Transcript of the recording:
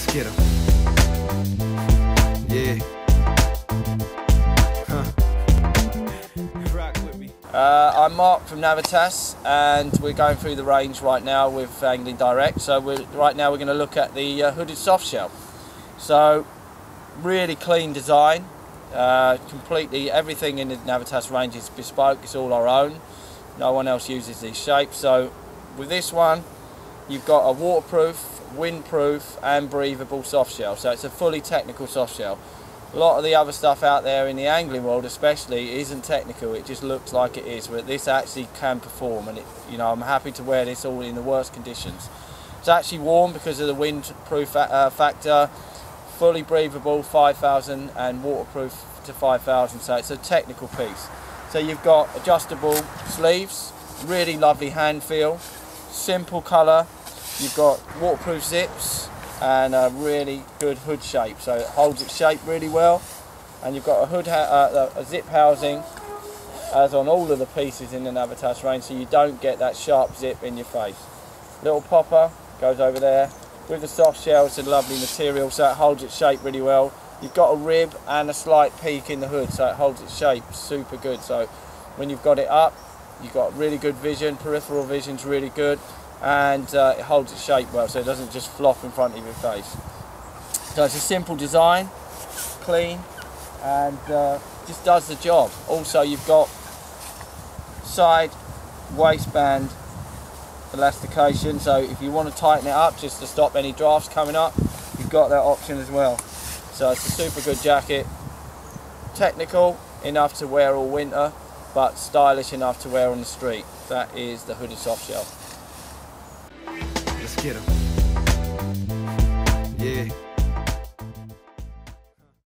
Let's get 'em. Yeah. Huh. Uh, I'm Mark from Navitas and we're going through the range right now with Angling Direct. So right now we're going to look at the uh, hooded soft shell. So really clean design, uh, completely everything in the Navitas range is bespoke, it's all our own. No one else uses these shapes. So with this one you've got a waterproof, windproof and breathable soft shell. So it's a fully technical soft shell. A lot of the other stuff out there in the angling world especially isn't technical, it just looks like it is, but this actually can perform and it, you know I'm happy to wear this all in the worst conditions. It's actually warm because of the windproof uh, factor, fully breathable 5000 and waterproof to 5000 so it's a technical piece. So you've got adjustable sleeves, really lovely hand feel, simple colour, you've got waterproof zips, and a really good hood shape. So it holds its shape really well. And you've got a hood, uh, a zip housing, as on all of the pieces in the Navitas range, so you don't get that sharp zip in your face. Little popper goes over there. With the soft shell, it's a lovely material, so it holds its shape really well. You've got a rib and a slight peak in the hood, so it holds its shape super good. So when you've got it up, you've got really good vision, peripheral vision's really good and uh, it holds its shape well so it doesn't just flop in front of your face. So it's a simple design, clean and uh, just does the job. Also you've got side waistband elastication so if you want to tighten it up just to stop any drafts coming up you've got that option as well. So it's a super good jacket, technical enough to wear all winter but stylish enough to wear on the street. That is the hooded soft shell Let's get them.